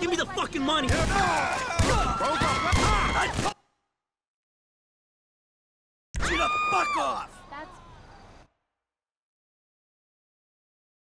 Give me the fucking money! Shut the Fuck off!